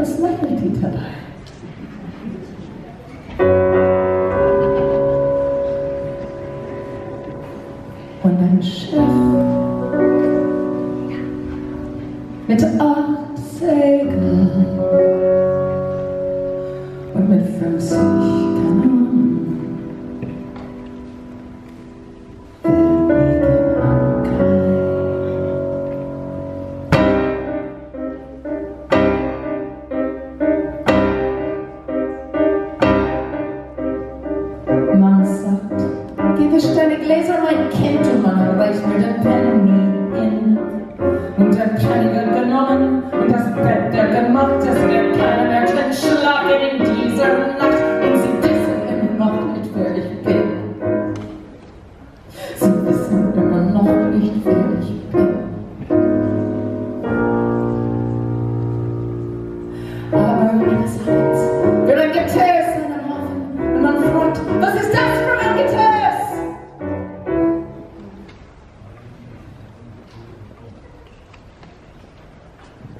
was lächelt die dabei? Und ein Schiff mit acht deine Gläser, mein Kind, und man den Penny in. Und der Penny wird genommen, und das Bett wird gemacht, es wird keiner mehr drin schlagen in dieser Nacht. Und sie wissen immer noch nicht, wer ich bin. Sie wissen immer noch nicht, wer ich bin.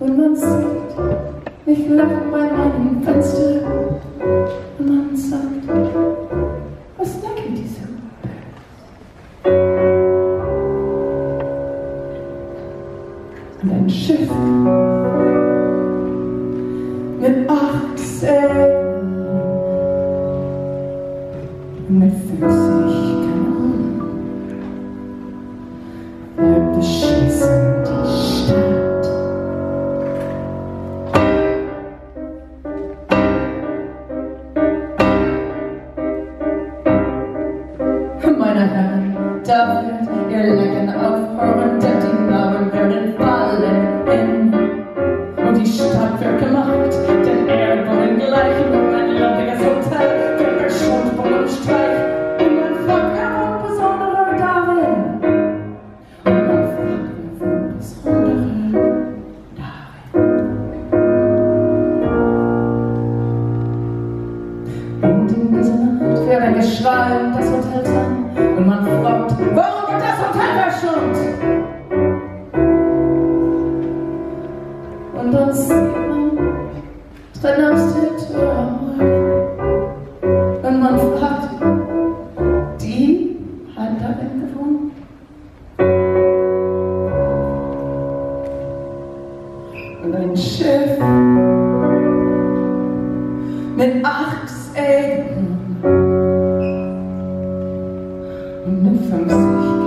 Und man sieht mich lachen bei meinem Fenster. Und man sagt, was denken die so? Und ein Schiff. Mit acht Segeln und mit 50 dove, you're like an off-hormone ein Schiff mit acht Segeln und mit 50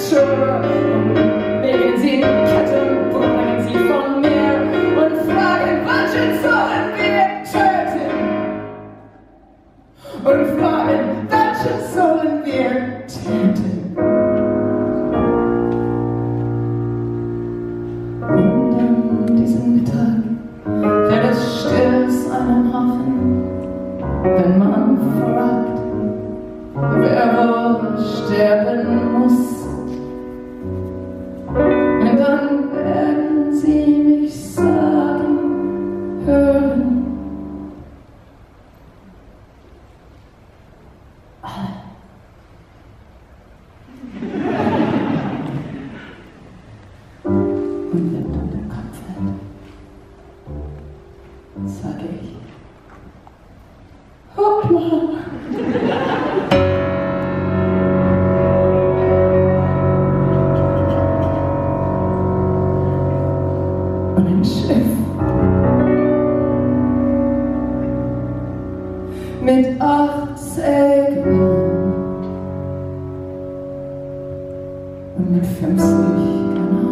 Legen Sie in Ketten, bringen Sie von mir und fragen, welchen sollen wir töten? Und fragen, welchen sollen wir töten? Und an diesem Mittag wird es still sein am Hafen, wenn man fragt, wer wohl Und wenn dann der Kopf fällt, sage ich, hoppla. Und ein Schiff mit acht Segeln und mit 50